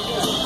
Yeah.